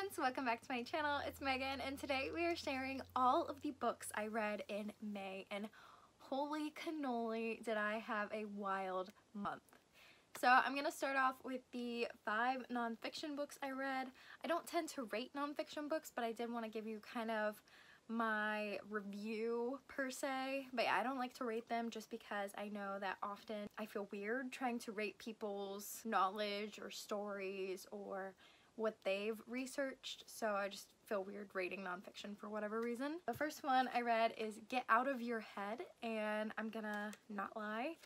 friends, welcome back to my channel. It's Megan and today we are sharing all of the books I read in May and holy cannoli did I have a wild month. So I'm going to start off with the five nonfiction books I read. I don't tend to rate nonfiction books but I did want to give you kind of my review per se but yeah, I don't like to rate them just because I know that often I feel weird trying to rate people's knowledge or stories or what they've researched, so I just feel weird rating nonfiction for whatever reason. The first one I read is Get Out of Your Head, and I'm gonna not lie.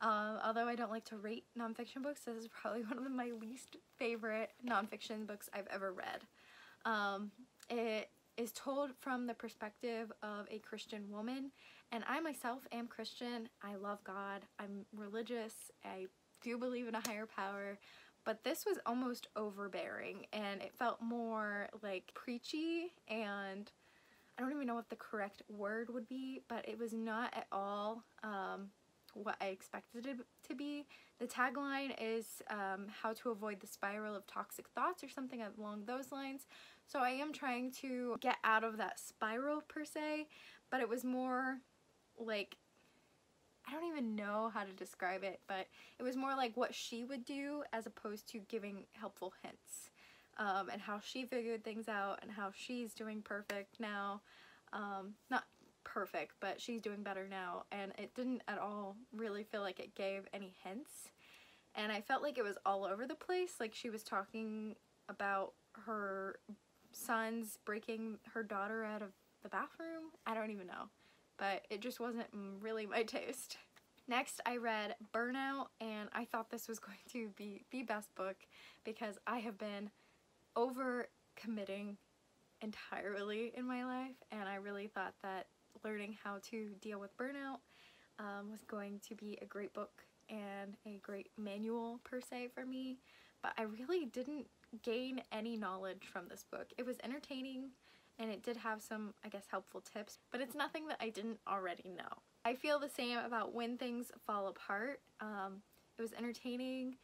Uh, although I don't like to rate nonfiction books, this is probably one of my least favorite nonfiction books I've ever read. Um, it is told from the perspective of a Christian woman, and I myself am Christian. I love God. I'm religious. I do believe in a higher power, but this was almost overbearing and it felt more like preachy and I don't even know what the correct word would be, but it was not at all um, what I expected it to be. The tagline is um, how to avoid the spiral of toxic thoughts or something along those lines. So I am trying to get out of that spiral per se, but it was more like I don't even know how to describe it, but it was more like what she would do as opposed to giving helpful hints. Um, and how she figured things out and how she's doing perfect now. Um, not perfect, but she's doing better now. And it didn't at all really feel like it gave any hints. And I felt like it was all over the place. Like she was talking about her sons breaking her daughter out of the bathroom. I don't even know but it just wasn't really my taste. Next, I read Burnout, and I thought this was going to be the best book because I have been over committing entirely in my life, and I really thought that learning how to deal with burnout um, was going to be a great book and a great manual per se for me, but I really didn't gain any knowledge from this book. It was entertaining, and it did have some, I guess, helpful tips, but it's nothing that I didn't already know. I feel the same about When Things Fall Apart. Um, it was entertaining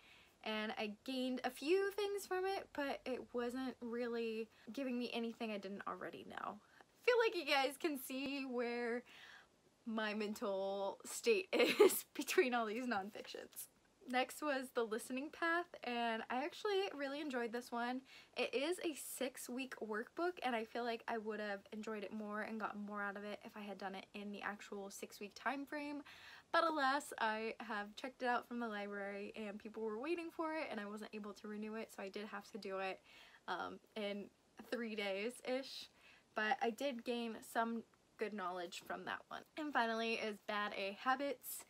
and I gained a few things from it, but it wasn't really giving me anything I didn't already know. I feel like you guys can see where my mental state is between all these nonfictions. Next was The Listening Path, and I actually really enjoyed this one. It is a six-week workbook, and I feel like I would have enjoyed it more and gotten more out of it if I had done it in the actual six-week time frame. But alas, I have checked it out from the library, and people were waiting for it, and I wasn't able to renew it, so I did have to do it um, in three days-ish. But I did gain some good knowledge from that one. And finally is Bad A Habits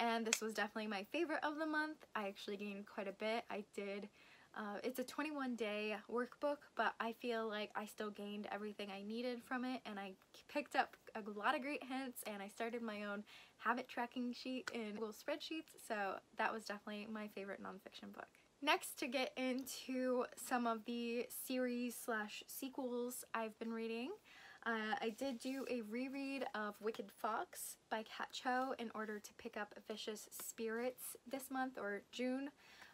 and this was definitely my favorite of the month. I actually gained quite a bit. I did, uh, it's a 21 day workbook, but I feel like I still gained everything I needed from it and I picked up a lot of great hints and I started my own habit tracking sheet in Google Spreadsheets, so that was definitely my favorite nonfiction book. Next, to get into some of the series slash sequels I've been reading, uh, I did do a reread of Wicked Fox by Kat Cho in order to pick up Vicious Spirits this month or June.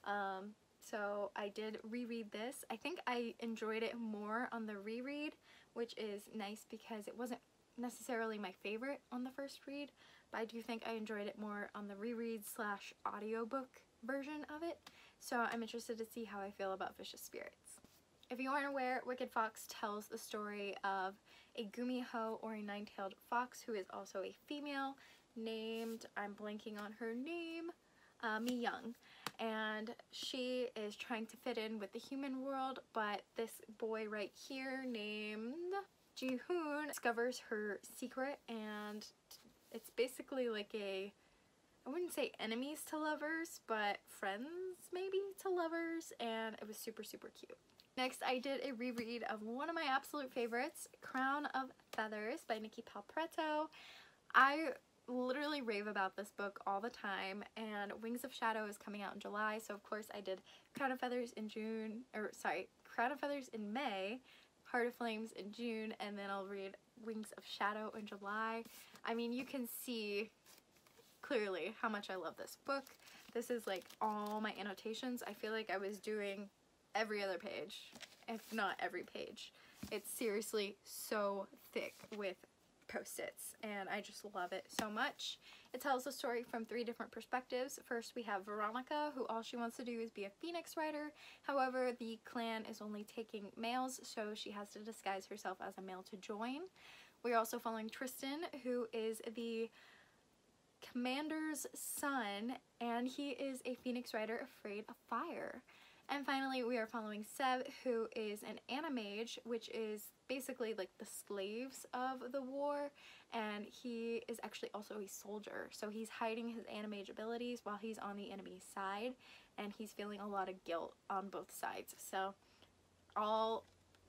Um, so I did reread this. I think I enjoyed it more on the reread, which is nice because it wasn't necessarily my favorite on the first read, but I do think I enjoyed it more on the reread slash audiobook version of it. So I'm interested to see how I feel about Vicious Spirits. If you aren't aware, Wicked Fox tells the story of a gumiho or a nine-tailed fox who is also a female named, I'm blanking on her name, uh, Mi Young. And she is trying to fit in with the human world, but this boy right here named Ji-hoon discovers her secret and it's basically like a I wouldn't say enemies to lovers, but friends maybe to lovers, and it was super, super cute. Next, I did a reread of one of my absolute favorites, Crown of Feathers by Nicki Pau Preto. I literally rave about this book all the time and Wings of Shadow is coming out in July so of course I did Crown of Feathers in June or sorry Crown of Feathers in May Heart of Flames in June and then I'll read Wings of Shadow in July. I mean you can see clearly how much I love this book. This is like all my annotations. I feel like I was doing every other page if not every page. It's seriously so thick with post-its and I just love it so much. It tells the story from three different perspectives. First we have Veronica who all she wants to do is be a phoenix rider. However the clan is only taking males so she has to disguise herself as a male to join. We're also following Tristan who is the commander's son and he is a phoenix rider afraid of fire. And finally, we are following Seb, who is an animage, which is basically like the slaves of the war, and he is actually also a soldier. So he's hiding his animage abilities while he's on the enemy side, and he's feeling a lot of guilt on both sides. So all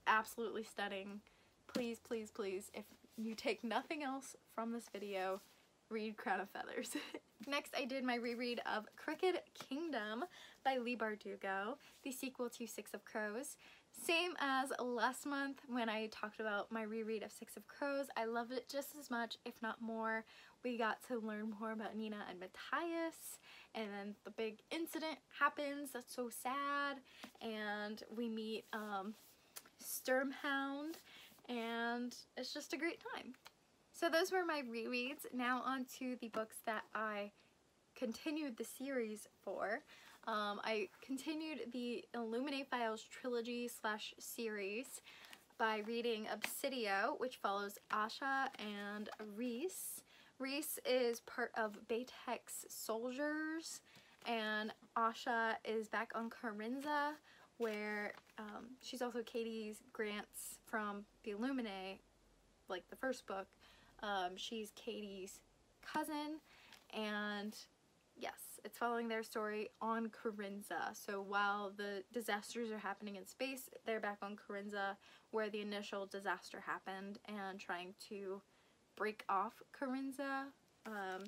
absolutely stunning. Please, please, please, if you take nothing else from this video, read Crown of Feathers. Next, I did my reread of Crooked Kingdom by Leigh Bardugo, the sequel to Six of Crows. Same as last month when I talked about my reread of Six of Crows. I loved it just as much, if not more. We got to learn more about Nina and Matthias, and then the big incident happens that's so sad, and we meet um, Sturmhond, and it's just a great time. So those were my rereads. Now on to the books that I continued the series for. Um, I continued the Illuminae Files trilogy slash series by reading Obsidio, which follows Asha and Reese. Reese is part of BeiTech's soldiers, and Asha is back on Kerenza, where um, she's also Kady's Grants from the Illuminae, like the first book, um, she's Kady's cousin and yes, it's following their story on Kerenza. So while the disasters are happening in space, they're back on Kerenza where the initial disaster happened and trying to break off Kerenza. Um,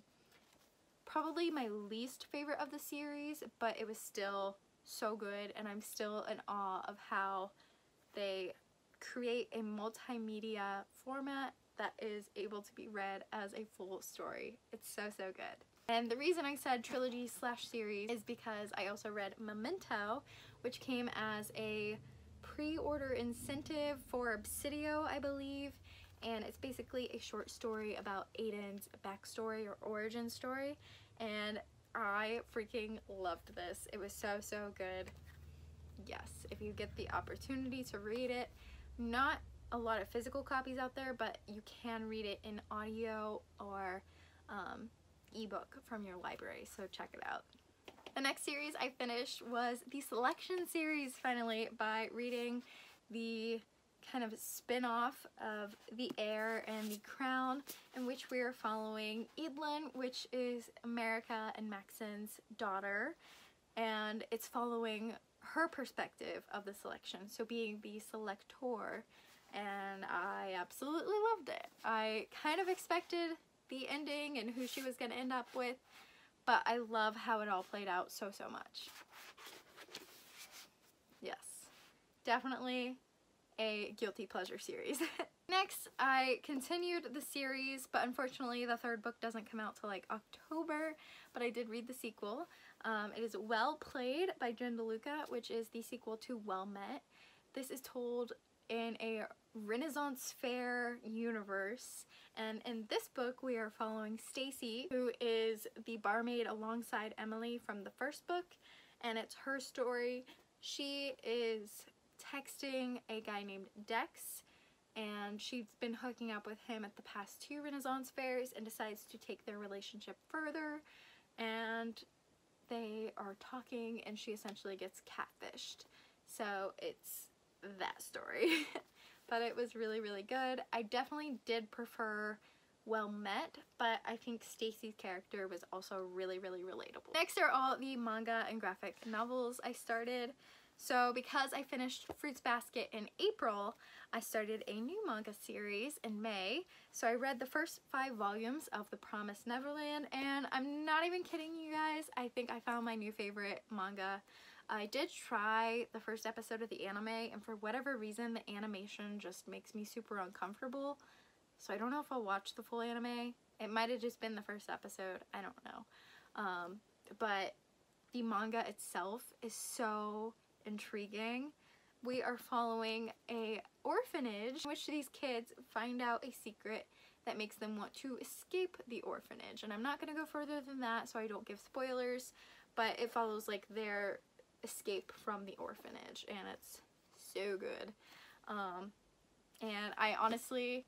probably my least favorite of the series, but it was still so good and I'm still in awe of how they create a multimedia format that is able to be read as a full story. It's so, so good. And the reason I said trilogy slash series is because I also read Memento, which came as a pre-order incentive for Obsidio, I believe. And it's basically a short story about AIDAN's backstory or origin story. And I freaking loved this. It was so, so good. Yes, if you get the opportunity to read it, not a lot of physical copies out there, but you can read it in audio or um, ebook from your library, so check it out. The next series I finished was the Selection series, finally, by reading the kind of spin-off of The Heir and The Crown, in which we are following Eadlyn, which is America and Maxon's daughter, and it's following her perspective of the selection, so being the selector and I absolutely loved it. I kind of expected the ending and who she was going to end up with, but I love how it all played out so, so much. Yes, definitely a guilty pleasure series. Next, I continued the series, but unfortunately the third book doesn't come out till like October, but I did read the sequel. Um, it is Well Played by Jen DeLuca, which is the sequel to Well Met. This is told in a Renaissance Fair universe. And in this book, we are following Stacy, who is the barmaid alongside Emily from the first book. And it's her story. She is texting a guy named Dex and she's been hooking up with him at the past two Renaissance fairs and decides to take their relationship further and they are talking and she essentially gets catfished. So it's that story. but it was really, really good. I definitely did prefer Well Met, but I think Stacy's character was also really, really relatable. Next are all the manga and graphic novels I started. So because I finished Fruits Basket in April, I started a new manga series in May. So I read the first five volumes of The Promised Neverland and I'm not even kidding you guys, I think I found my new favorite manga. I did try the first episode of the anime and for whatever reason the animation just makes me super uncomfortable. So I don't know if I'll watch the full anime. It might have just been the first episode. I don't know. Um, but the manga itself is so intriguing. we are following a orphanage in which these kids find out a secret that makes them want to escape the orphanage. And I'm not going to go further than that so I don't give spoilers, but it follows like their escape from the orphanage and it's so good. Um, and I honestly,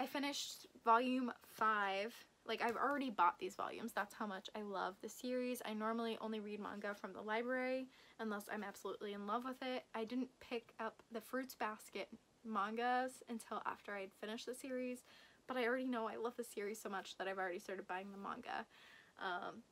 I finished volume 5 like I've already bought these volumes. That's how much I love the series. I normally only read manga from the library unless I'm absolutely in love with it. I didn't pick up the Fruits Basket mangas until after I'd finished the series, but I already know I love the series so much that I've already started buying the manga. Um,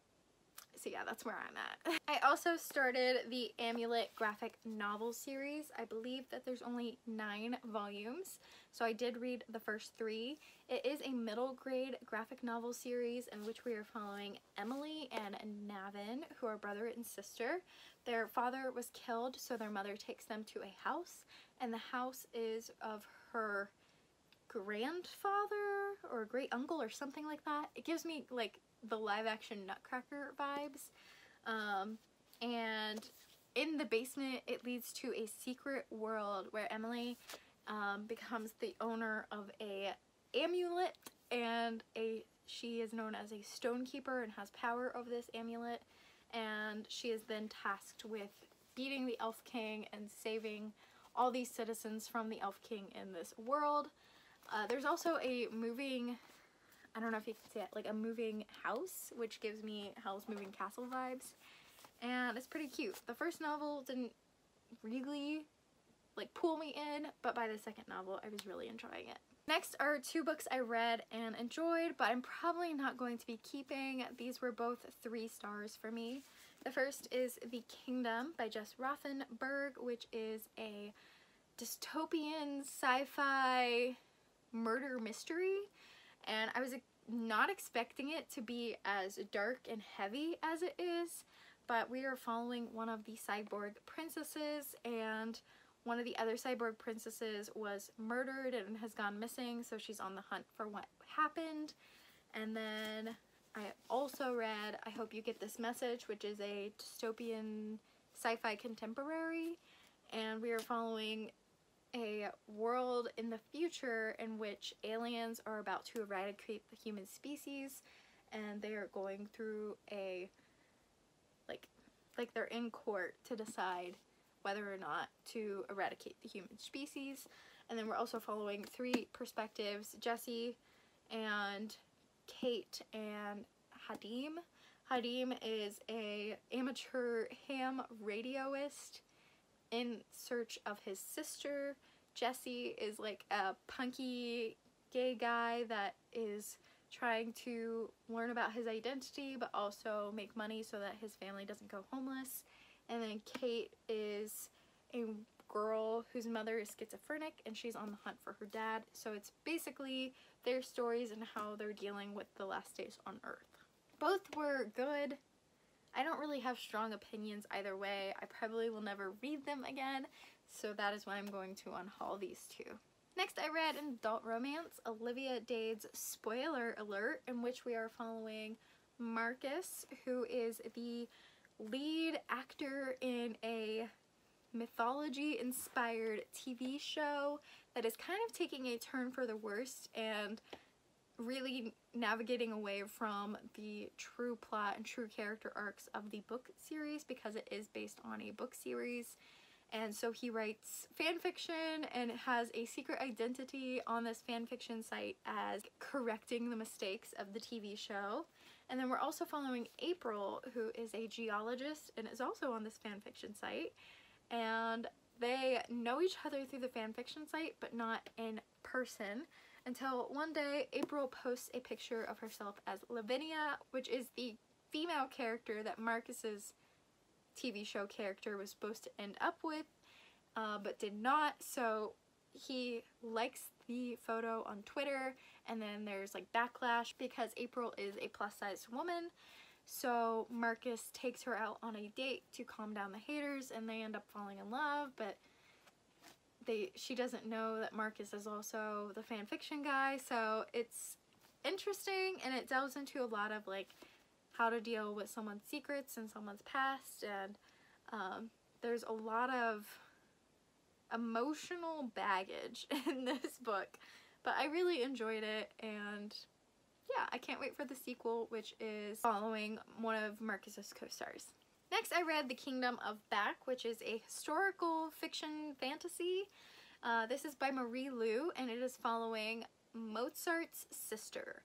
so yeah, that's where I'm at. I also started the Amulet graphic novel series. I believe that there's only nine volumes, so I did read the first three. It is a middle grade graphic novel series in which we are following Emily and Navin, who are brother and sister. Their father was killed, so their mother takes them to a house, and the house is of her grandfather or great uncle or something like that. It gives me like the live action Nutcracker vibes. Um, and in the basement, it leads to a secret world where Emily um, becomes the owner of a amulet and a she is known as a stonekeeper and has power over this amulet and she is then tasked with beating the elf king and saving all these citizens from the elf king in this world uh, there's also a moving I don't know if you can see it, like a moving house, which gives me Howl's Moving Castle vibes. And it's pretty cute. The first novel didn't really like pull me in, but by the second novel, I was really enjoying it. Next are two books I read and enjoyed, but I'm probably not going to be keeping. These were both three stars for me. The first is The Kingdom by Jess Rothenberg, which is a dystopian sci-fi murder mystery and I was not expecting it to be as dark and heavy as it is but we are following one of the cyborg princesses and one of the other cyborg princesses was murdered and has gone missing so she's on the hunt for what happened. And then I also read I Hope You Get This Message which is a dystopian sci-fi contemporary and we are following a world in the future in which aliens are about to eradicate the human species and they are going through a like like they're in court to decide whether or not to eradicate the human species. And then we're also following three perspectives Jesse and Kate and Hadim. Hadim is a amateur ham radioist in search of his sister. Jesse is like a punky gay guy that is trying to learn about his identity but also make money so that his family doesn't go homeless. And then Kate is a girl whose mother is schizophrenic and she's on the hunt for her dad. So it's basically their stories and how they're dealing with the last days on earth. Both were good. I don't really have strong opinions either way. I probably will never read them again, so that is why I'm going to unhaul these two. Next, I read an adult romance, Olivia Dade's Spoiler Alert, in which we are following Marcus, who is the lead actor in a mythology-inspired TV show that is kind of taking a turn for the worst and really navigating away from the true plot and true character arcs of the book series because it is based on a book series and so he writes fan fiction and has a secret identity on this fan fiction site as correcting the mistakes of the TV show. And then we're also following April, who is a geologist and is also on this fan fiction site. And they know each other through the fan fiction site, but not in person until one day April posts a picture of herself as Lavinia, which is the female character that Marcus's TV show character was supposed to end up with, uh, but did not. So he likes the photo on Twitter, and then there's like backlash because April is a plus size woman. So Marcus takes her out on a date to calm down the haters, and they end up falling in love, but they she doesn't know that Marcus is also the fan fiction guy so it's interesting and it delves into a lot of like how to deal with someone's secrets and someone's past and um, there's a lot of emotional baggage in this book. But I really enjoyed it and yeah, I can't wait for the sequel, which is following one of Marcus's co-stars. Next, I read The Kingdom of Back, which is a historical fiction fantasy. Uh, this is by Marie Lu, and it is following Mozart's sister.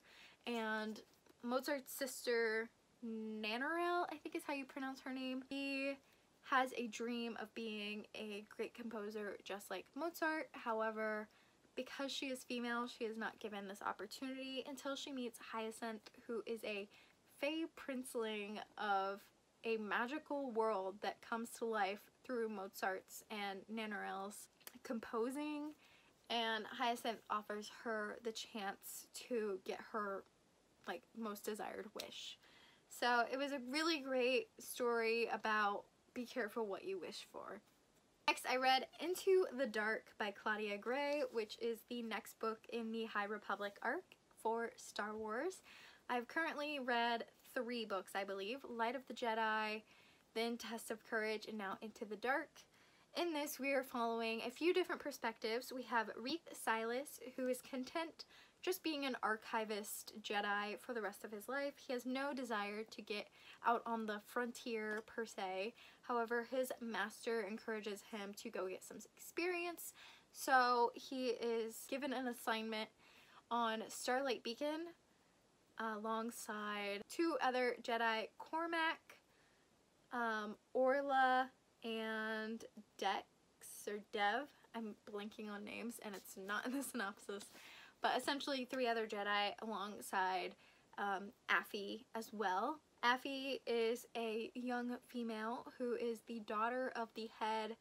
And Mozart's sister, Nannerl, I think is how you pronounce her name. He has a dream of being a great composer just like Mozart. However, because she is female, she is not given this opportunity until she meets Hyacinth, who is a fey princeling of a magical world that comes to life through Mozart's and Nannerl's composing and Hyacinth offers her the chance to get her like most desired wish. So it was a really great story about be careful what you wish for. Next, I read Into the Dark by Claudia Gray, which is the next book in the High Republic arc for Star Wars. I've currently read three books, I believe. Light of the Jedi, then Test of Courage, and now Into the Dark. In this, we are following a few different perspectives. We have Reath Silas, who is content just being an archivist Jedi for the rest of his life. He has no desire to get out on the frontier per se. However, his master encourages him to go get some experience. So he is given an assignment on Starlight Beacon alongside two other Jedi, Cohmac, um, Orla, and Dex or Dev. I'm blanking on names and it's not in the synopsis. But essentially three other Jedi alongside um, Affie as well. Affie is a young female who is the daughter of the head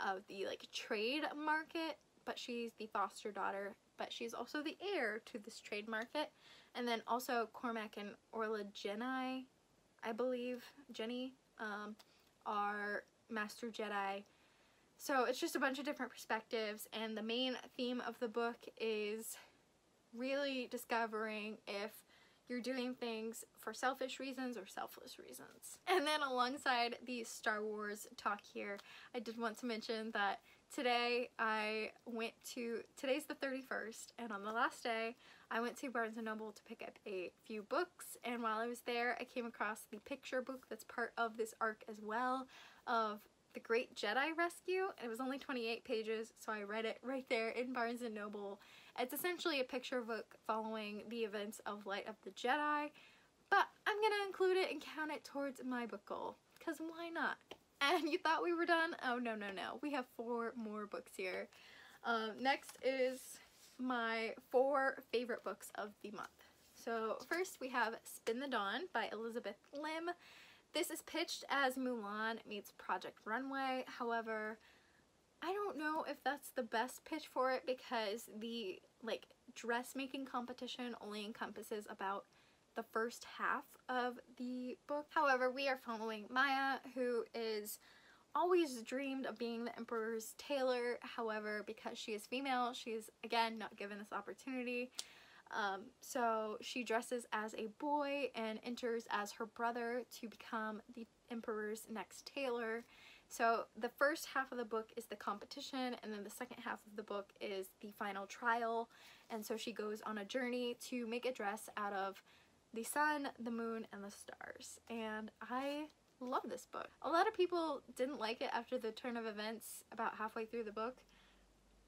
of the like trade market, but she's the foster daughter, but she's also the heir to this trade market. And then also Cohmac and Orla Jedi, I believe, Jenny, um, are Master Jedi. So it's just a bunch of different perspectives and the main theme of the book is really discovering if you're doing things for selfish reasons or selfless reasons. And then alongside the Star Wars talk here, I did want to mention that today I went to, today's the 31st, and on the last day I went to Barnes & Noble to pick up a few books, and while I was there I came across the picture book that's part of this arc as well of the Great Jedi Rescue. and It was only 28 pages, so I read it right there in Barnes & Noble. It's essentially a picture book following the events of Light of the Jedi, but I'm gonna include it and count it towards my book goal, because why not? And you thought we were done? Oh, no, no, no. We have four more books here. Um, next is my four favorite books of the month. So first we have Spin the Dawn by Elizabeth Lim. This is pitched as Mulan meets Project Runway. However, I don't know if that's the best pitch for it because the like dressmaking competition only encompasses about the first half of the book. However, we are following Maya who is always dreamed of being the Emperor's tailor. However, because she is female, she is again not given this opportunity. Um, so she dresses as a boy and enters as her brother to become the Emperor's next tailor. So the first half of the book is the competition and then the second half of the book is the final trial. And so she goes on a journey to make a dress out of the sun, the moon, and the stars. And I love this book. A lot of people didn't like it after the turn of events about halfway through the book,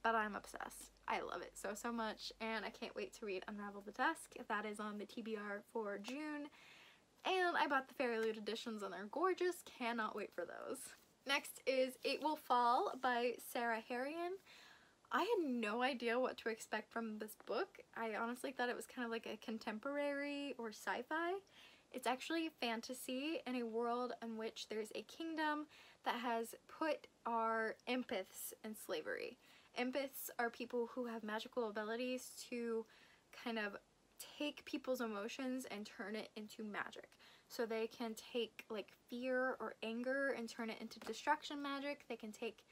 but I'm obsessed. I love it so, so much, and I can't wait to read Unravel the Dusk. That is on the TBR for June. And I bought the FairyLoot editions and they're gorgeous. Cannot wait for those. Next is Eight Will Fall by Sarah Harian. I had no idea what to expect from this book. I honestly thought it was kind of like a contemporary or sci-fi. It's actually fantasy in a world in which there's a kingdom that has put our empaths in slavery. Empaths are people who have magical abilities to kind of take people's emotions and turn it into magic. So they can take like fear or anger and turn it into destruction magic. They can take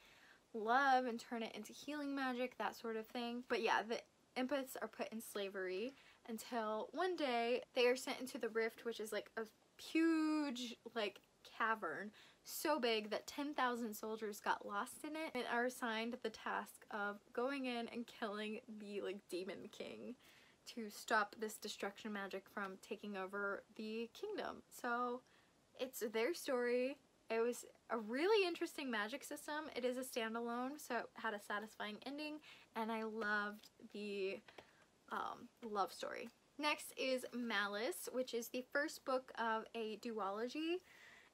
love and turn it into healing magic, that sort of thing. But yeah, the empaths are put in slavery until one day they are sent into the rift, which is like a huge like cavern so big that 10,000 soldiers got lost in it and are assigned the task of going in and killing the like demon king to stop this destruction magic from taking over the kingdom. So it's their story. It was a really interesting magic system. It is a standalone, so it had a satisfying ending, and I loved the um, love story. Next is Malice, which is the first book of a duology.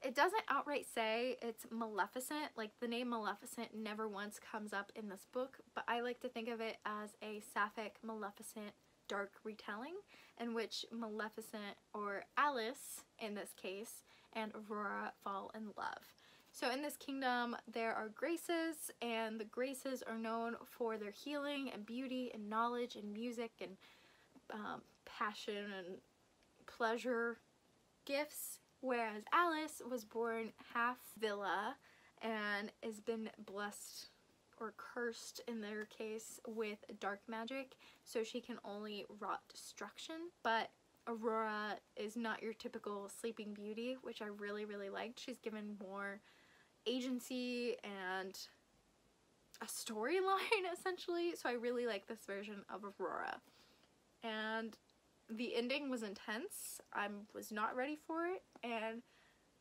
It doesn't outright say it's Maleficent, like the name Maleficent never once comes up in this book, but I like to think of it as a sapphic Maleficent dark retelling in which Maleficent, or Alyce in this case, and Aurora fall in love. So in this kingdom, there are graces, and the graces are known for their healing and beauty and knowledge and music and um, passion and pleasure gifts, whereas Alyce was born half villa and has been blessed or cursed in their case with dark magic so she can only wrought destruction but Aurora is not your typical sleeping beauty which I really really liked. She's given more agency and a storyline essentially. So I really like this version of Aurora. And the ending was intense. I was not ready for it. And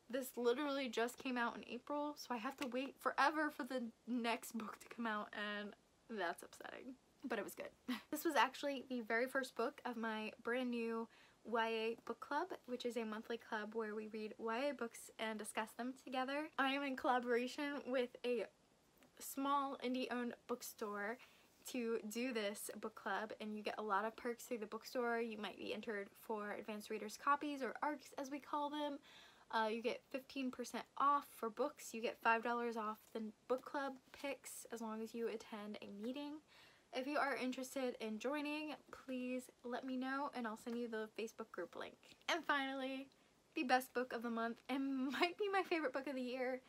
this literally just came out in April, so I have to wait forever for the next book to come out, and that's upsetting. But it was good. this was actually the very first book of my brand new YA book club, which is a monthly club where we read YA books and discuss them together. I am in collaboration with a small indie-owned bookstore to do this book club and you get a lot of perks through the bookstore. You might be entered for advanced readers copies or ARCs as we call them. Uh, you get 15% off for books. You get $5 off the book club picks as long as you attend a meeting. If you are interested in joining, please let me know and I'll send you the Facebook group link. And finally, the best book of the month and might be my favorite book of the year,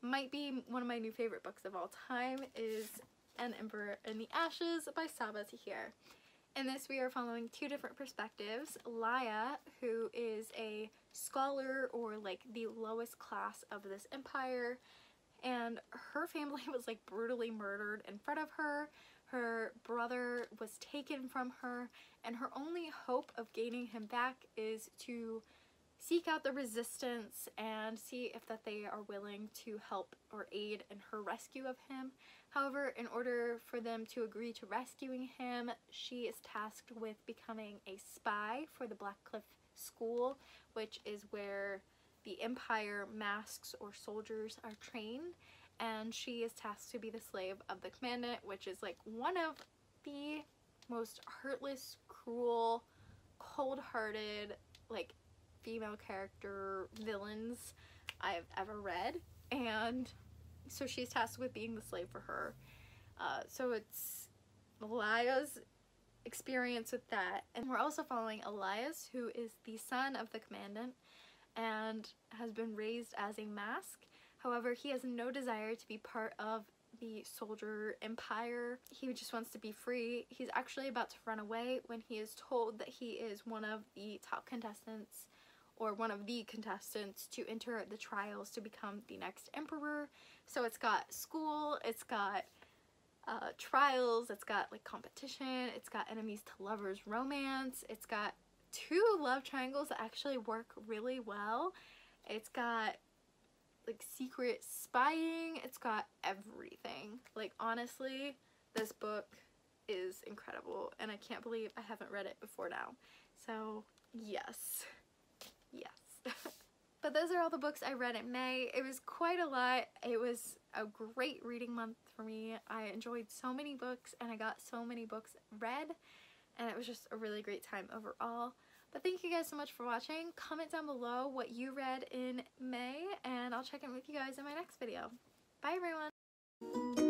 might be one of my new favorite books of all time is An Ember in the Ashes by Sabaa Tahir. In this we are following two different perspectives. Laia, who is a scholar or like the lowest class of this empire and her family was like brutally murdered in front of her. Her brother was taken from her and her only hope of gaining him back is to seek out the resistance and see if that they are willing to help or aid in her rescue of him. However, in order for them to agree to rescuing him, she is tasked with becoming a spy for the Blackcliff School, which is where the Empire masks or soldiers are trained. And she is tasked to be the slave of the commandant, which is like one of the most heartless, cruel, cold-hearted, like female character villains I've ever read. And so she's tasked with being the slave for her. Uh, so it's Elias experience with that. And we're also following Elias, who is the son of the commandant and has been raised as a mask. However, he has no desire to be part of the soldier empire. He just wants to be free. He's actually about to run away when he is told that he is one of the top contestants or one of the contestants to enter the trials to become the next emperor. So it's got school, it's got uh, trials, it's got like competition, it's got enemies to lovers romance, it's got two love triangles that actually work really well. It's got like secret spying, it's got everything. Like honestly, this book is incredible and I can't believe I haven't read it before now. So yes, yes. But those are all the books I read in May. It was quite a lot. It was a great reading month for me. I enjoyed so many books and I got so many books read and it was just a really great time overall. But thank you guys so much for watching. Comment down below what you read in May and I'll check in with you guys in my next video. Bye everyone!